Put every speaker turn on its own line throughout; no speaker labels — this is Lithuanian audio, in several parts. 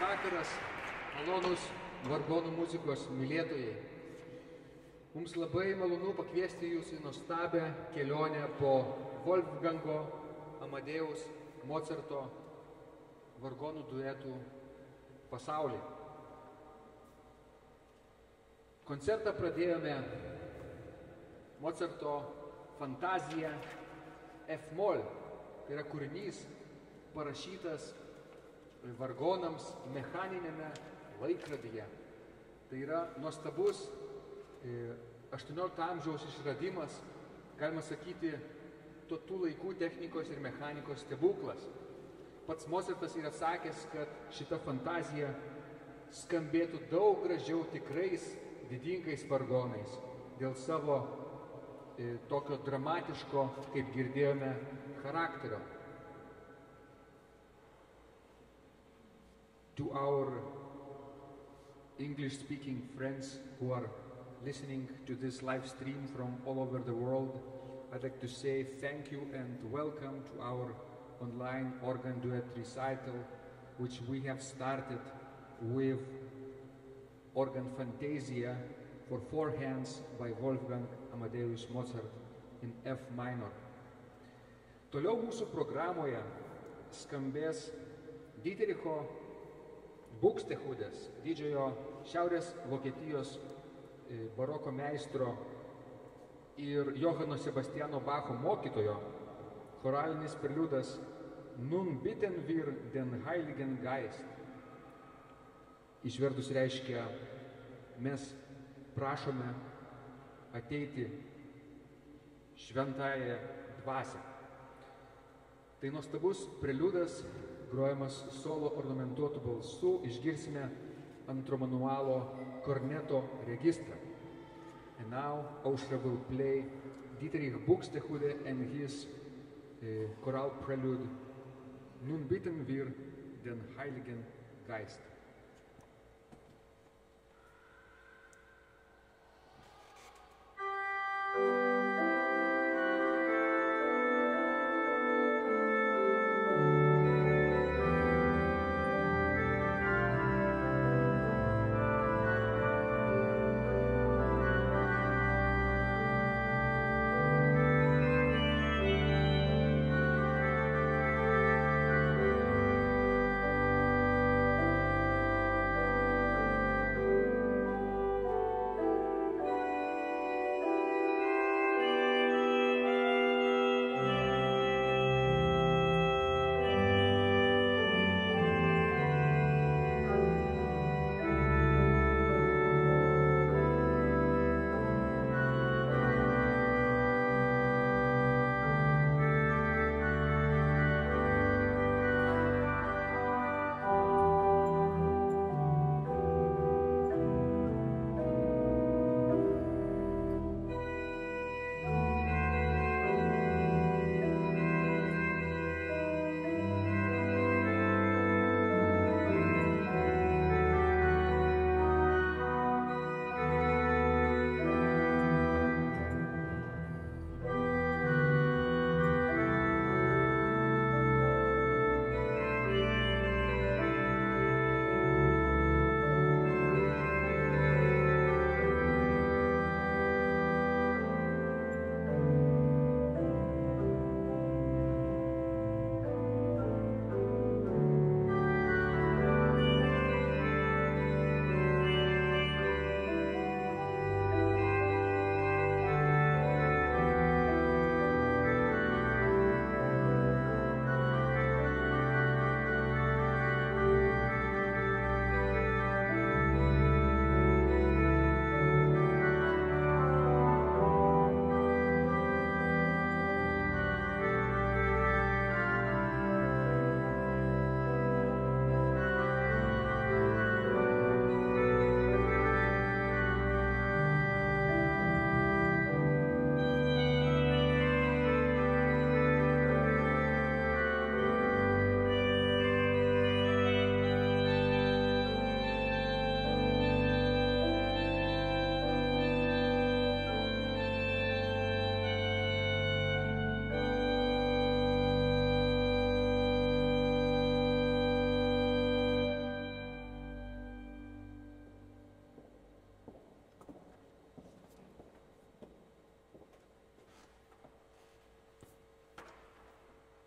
Vakaras, malonus vargonų muzikos mylėtojai. Mums labai malonu pakviesti jūs į nuostabią kelionę po Wolfgango, Amadėjaus, Mozarto vargonų duetų pasaulį. Koncertą pradėjome Mozarto fantaziją F-moll. Tai yra kūrinys parašytas vargonams mechaninėme laikradyje. Tai yra nuostabus e, 18 amžiaus išradimas, galima sakyti, to tų laikų technikos ir mechanikos stebuklas. Pats Mozartas yra sakęs, kad šita fantazija skambėtų daug gražiau tikrais didingais vargonais dėl savo e, tokio dramatiško, kaip girdėjome, charakterio. To our English speaking friends who are listening to this live stream from all over the world, I'd like to say thank you and welcome to our online organ duet recital, which we have started with organ Fantasia for four hands by Wolfgang Amadeus Mozart in F minor. Toliau mūsų programoje skambės Dietericho Bukstehudės, didžiojo Šiaurės Vokietijos e, baroko meistro ir Johano Sebastiano Bacho mokytojo choralinis preliudas Nun bitten wir den Heiligen Geist. Išvertus reiškia, mes prašome ateiti šventąją dvasę. Tai nuostabus preliudas, grojamas solo ornamentuotų balsų, išgirsime antro manualo korneto registrą. And now Aushra will play Dietrich Buxtehude and his uh, choral prelude Nun bitten wir den Heiligen Geist.
Nun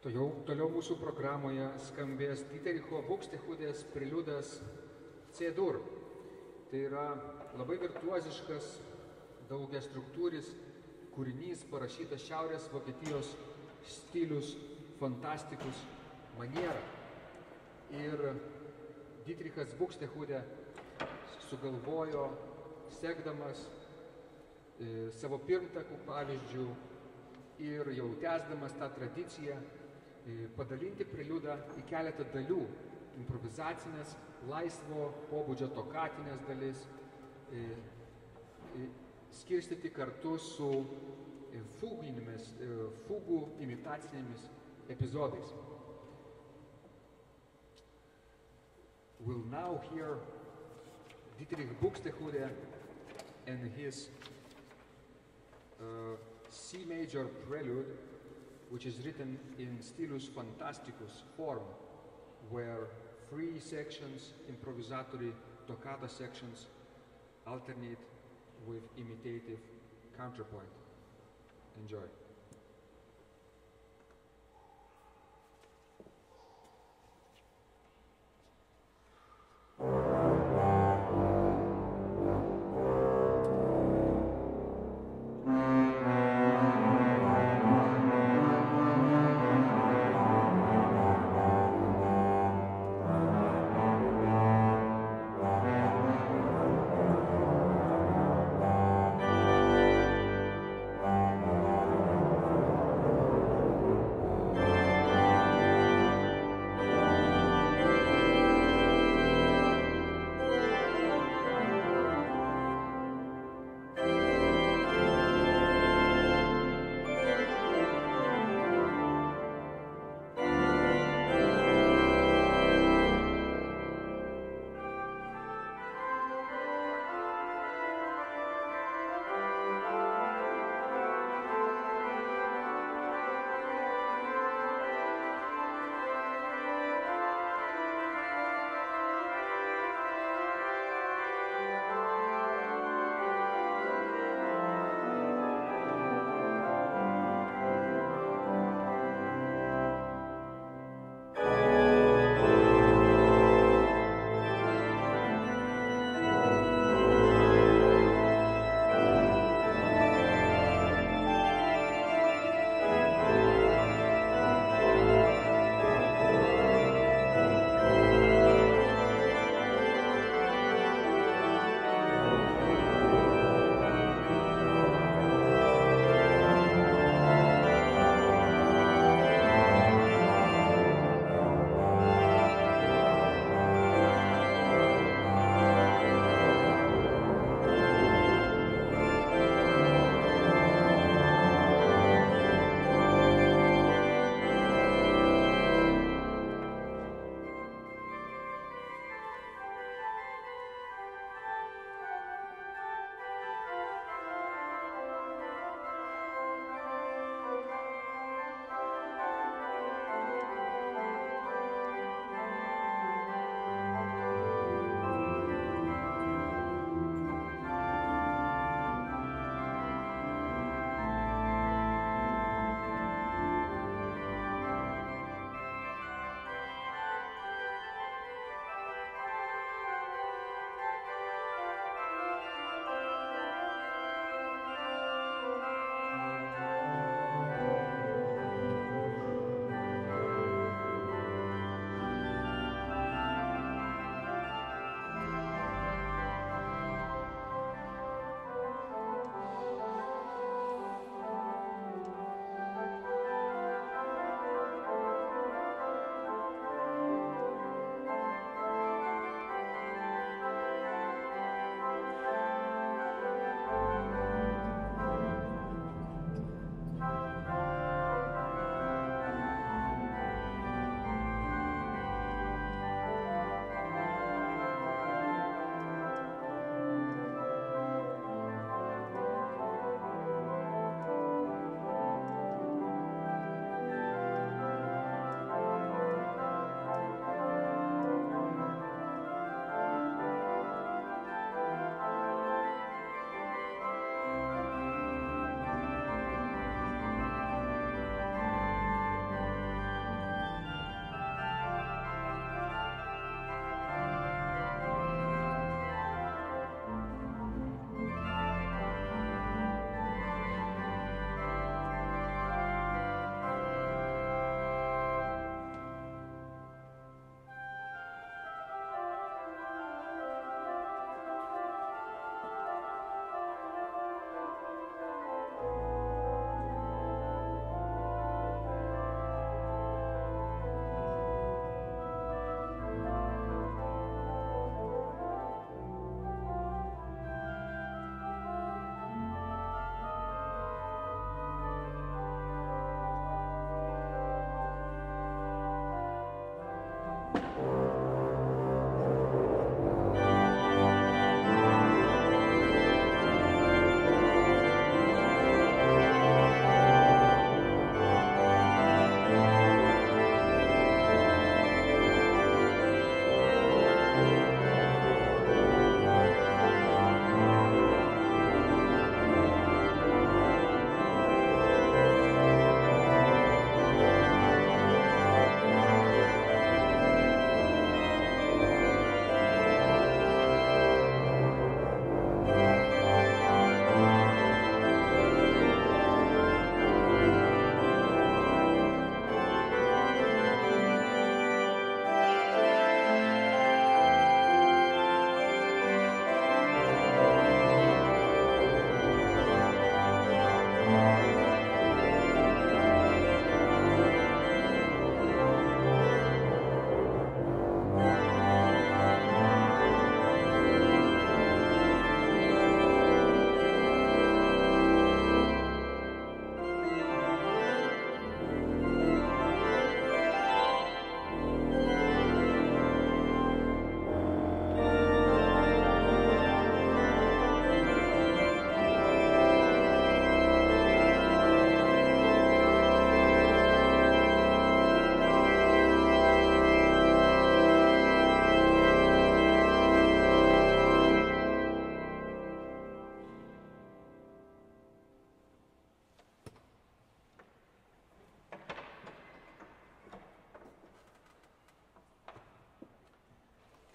Toliau, toliau mūsų programoje skambės Dietericho Bukstechudės priliudas C-dur. Tai yra labai virtuoziškas, daugia struktūris kūrinys parašytas Šiaurės Vokietijos stilius, fantastikus maniera. Ir Dietrichas Bukstechudė sugalvojo, sekdamas e, savo pirmtakų pavyzdžių ir jau tęsdamas tą tradiciją, padalinti preliudą į keletą dalių - improvizacinės, laisvo pobūdžio tokatinės dalis, skirstyti kartu su fuginėmis, e, fugų imitacinėmis epizodais. We'll now hear Dietrich Buxtehude and his uh, C major prelude, which is written in stilus fantasticus form, where three sections, improvisatory toccata sections, alternate with imitative counterpoint. Enjoy.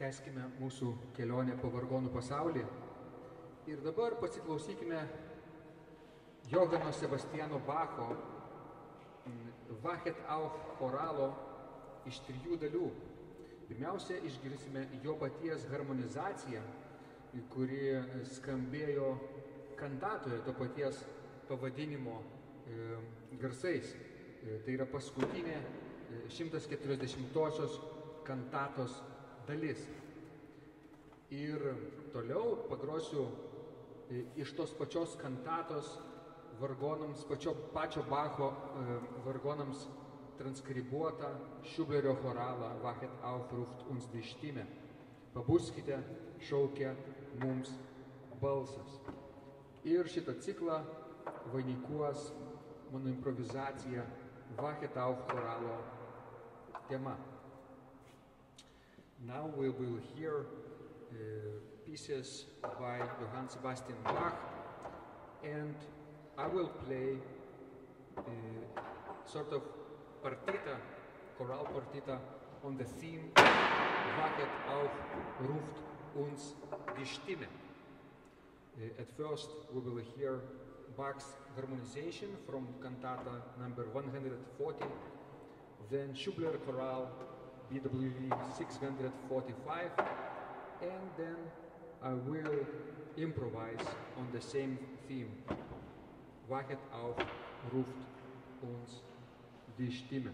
Teskime mūsų kelionę po vargonų pasaulį. Ir dabar pasiklausykime Johano Sebastiano Bacho Vachet auf choralo iš trijų dalių. Pirmiausia, išgirsime jo paties harmonizaciją, kuri skambėjo kantatoje to paties pavadinimo e, garsais. E, tai yra paskutinė e, 140-osios kantatos dalis. Ir toliau pagrosiu e, iš tos pačios kantatos vargonams, pačio, pačio Bacho e, vargonams transkribuotą Šublerio choralą Vachet aufruft uns die Stimme. Pabuskite, šaukia mums balsas. Ir šitą ciklą vainikuos mano improvizacija Vachet auf choralo tema. Now we will hear uh, pieces by Johann Sebastian Bach and I will play uh, sort of partita, chorale partita on the theme Wachet auf ruft uns die Stimme. Uh, at first we will hear Bach's harmonization from cantata number 140, then Schubler chorale BWV 645, and then I will improvise on the same theme. Wachet auf, ruft uns die Stimme.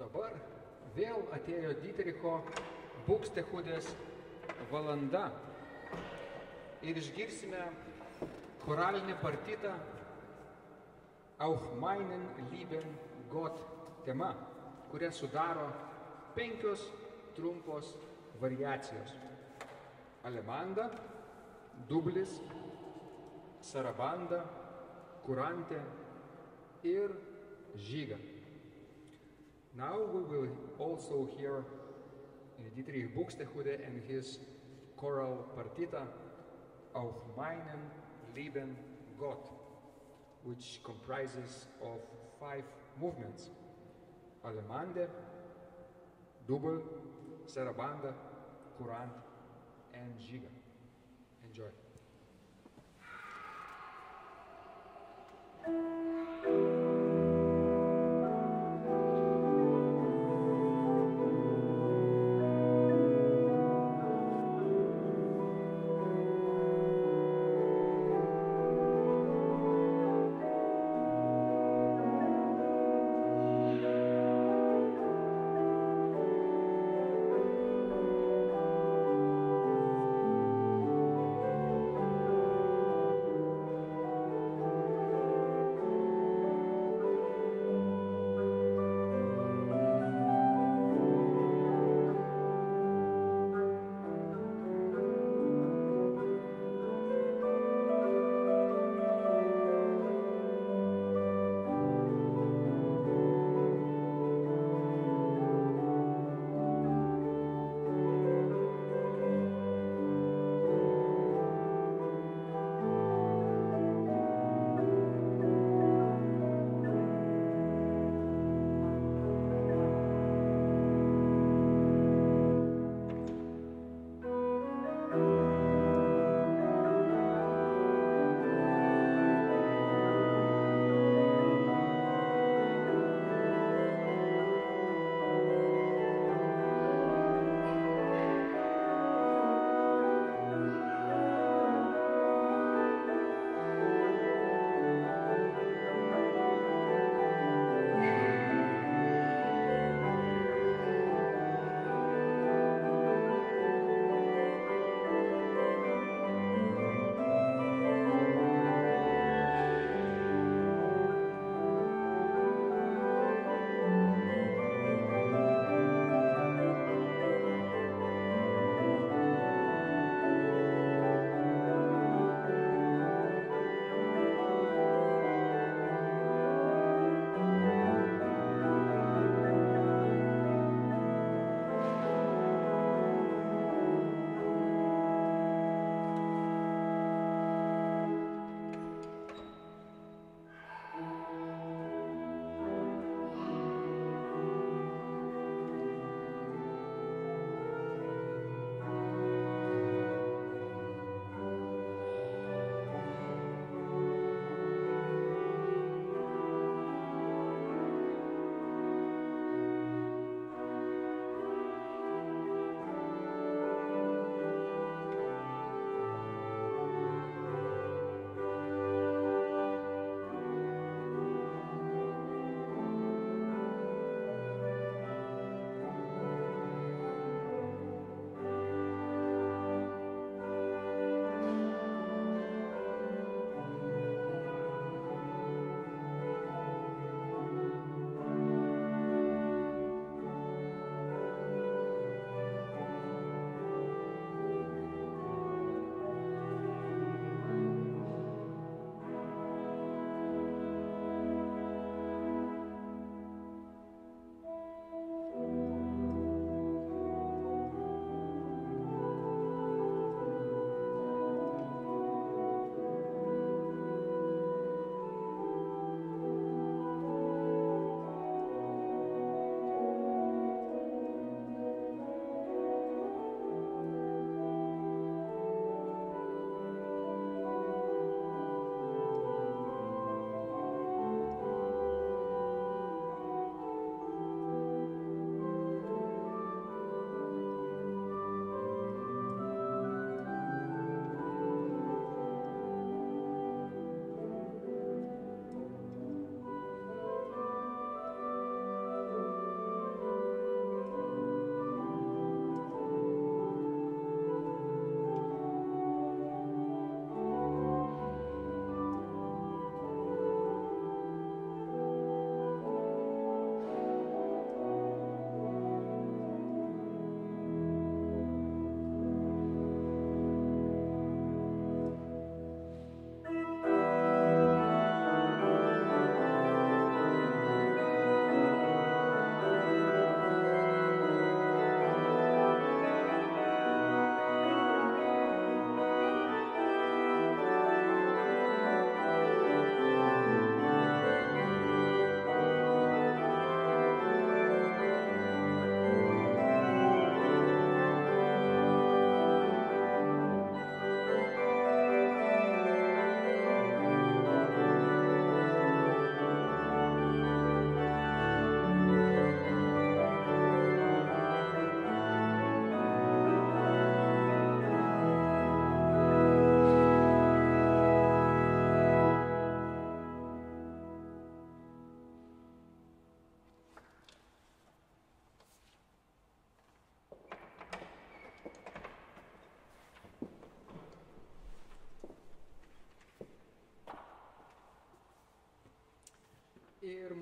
Dabar vėl atėjo Dietericho Bukstechudės valanda ir išgirsime choralinį partitą Auf meinen lieben Gott tema, kurią sudaro penkios trumpos variacijos. Alemanda, dublis, sarabanda, kurantė ir žyga. Now we will also hear Dietrich Buxtehude and his choral partita Auf meinen lieben Gott, which comprises of five movements. Alemande, double, sarabanda, courant, and giga. Enjoy.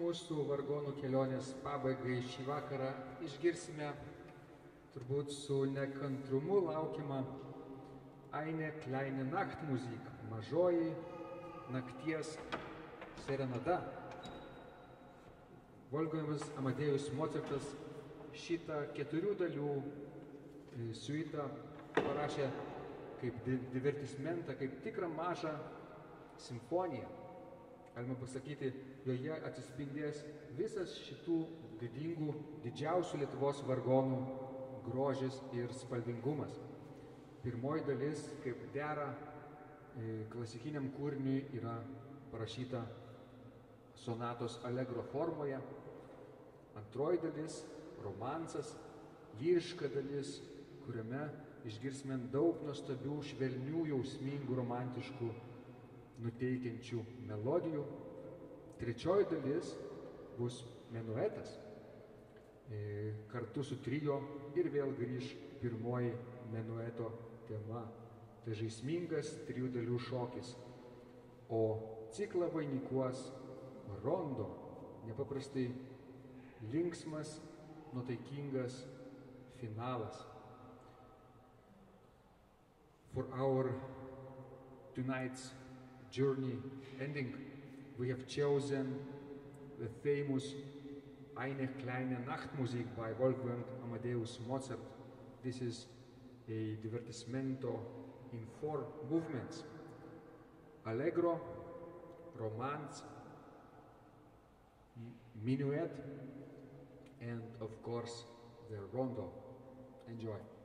Mūsų vargonų kelionės pabaigai šį vakarą išgirsime turbūt su nekantrumu laukiamą Eine kleine Nachtmusik, mažoji nakties serenada. Volgojamas Amadėjus Mozartas šitą keturių dalių e, suitą parašė kaip di- divertismentą, kaip tikrą mažą simfoniją. Galima pasakyti, joje atsispindės visas šitų didingų, didžiausių Lietuvos vargonų grožis ir spalvingumas. Pirmoji dalis, kaip dera e, klasikiniam kūriniui, yra parašyta sonatos allegro formoje. Antroji dalis - romansas, vyriška dalis, kuriame išgirsime daug nuostabių, švelnių, jausmingų, romantiškų, nuteikiančių melodijų. Trečioji dalis bus menuetas. E, Kartu su trijo ir vėl grįž pirmoji menueto tema. Tai žaismingas trijų dalių šokis. O ciklą vainikuos rondo, nepaprastai linksmas, nuotaikingas finalas. For our tonight's journey ending, we have chosen the famous Eine kleine Nachtmusik by Wolfgang Amadeus Mozart. This is a divertimento in four movements. Allegro, Romance, Minuet, and of course the Rondo. Enjoy.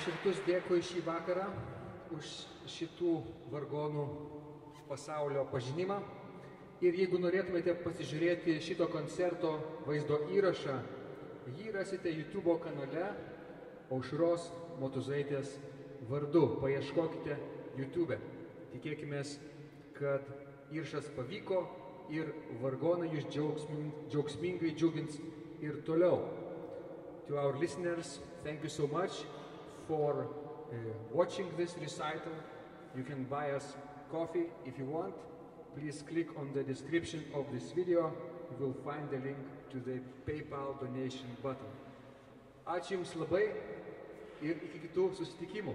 Nuoširdus dėkui šį vakarą už šitų vargonų pasaulio pažinimą. Ir jeigu norėtumėte pasižiūrėti šito koncerto vaizdo įrašą, jį rasite YouTube kanale Aušros Motuzaitės vardu. Paieškokite YouTube. Tikėkime, kad įrašas pavyko ir vargonai jūs džiaugsming, džiaugsmingai džiugins ir toliau. To our listeners, thank you so much for uh, watching this recital. You can buy us coffee if you want. Please click on the description of this video. You will find the link to the PayPal donation button. Ačiū Jums labai ir iki kitų susitikimų.